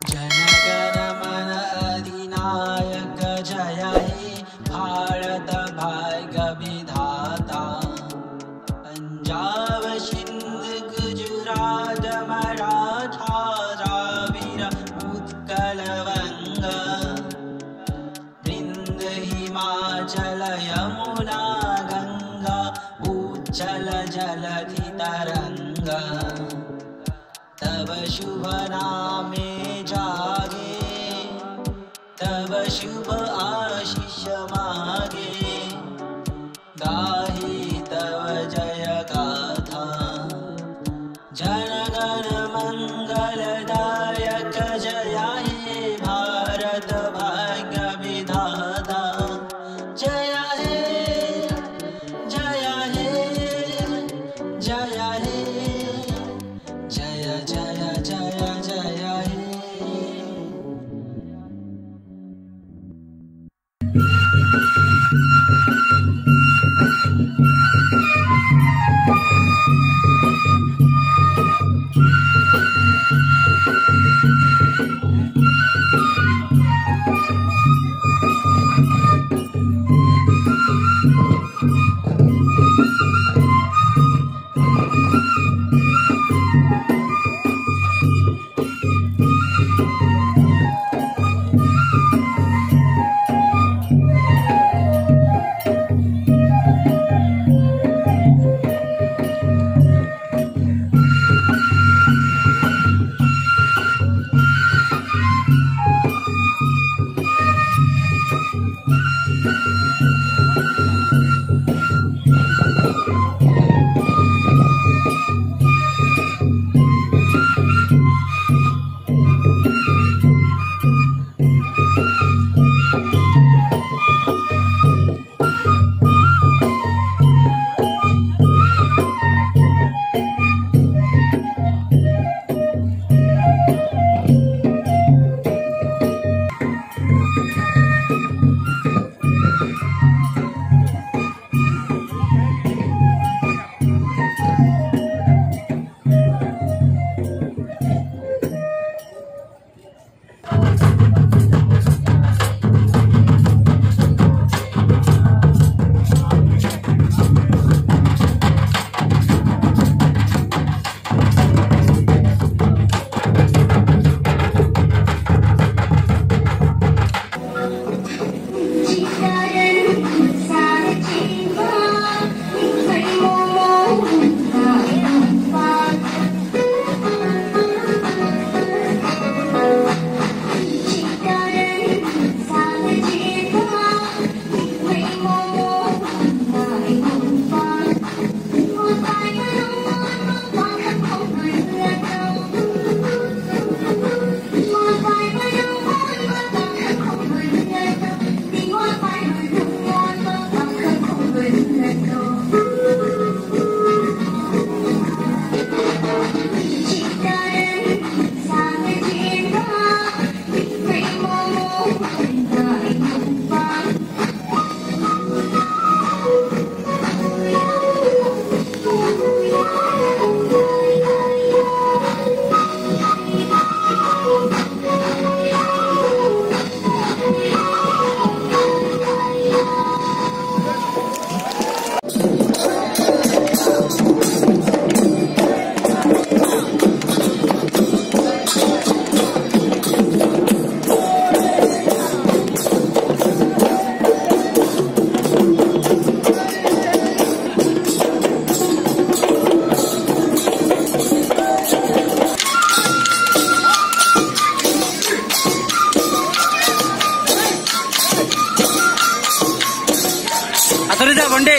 जनगणमन अधिनायक जय हे भारत भाग्य विधाता पञ्जाब सिन्ध गुजरात मराठा द्राविड उत्कल वङ्ग वृन्द हिमाचल यमुना गङ्गा उज्जल जलधि तरङ्ग तव शुभ नामे जागे। तव शुभ అసలు ఇదే బండి